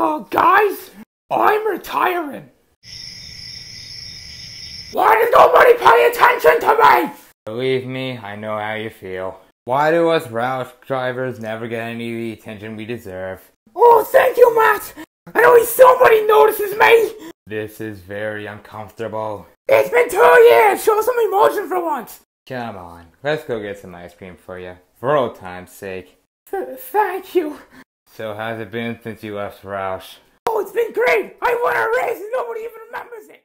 Uh, guys, I'm retiring. Why does nobody pay attention to me? Believe me, I know how you feel. Why do us Roush drivers never get any of the attention we deserve? Oh, thank you, Matt. At least somebody notices me. This is very uncomfortable. It's been two years. Show some emotion for once. Come on, let's go get some ice cream for you, for old time's sake. Th- thank you. So how's it been since you left Roush? Oh, it's been great. I won a race and nobody even remembers it.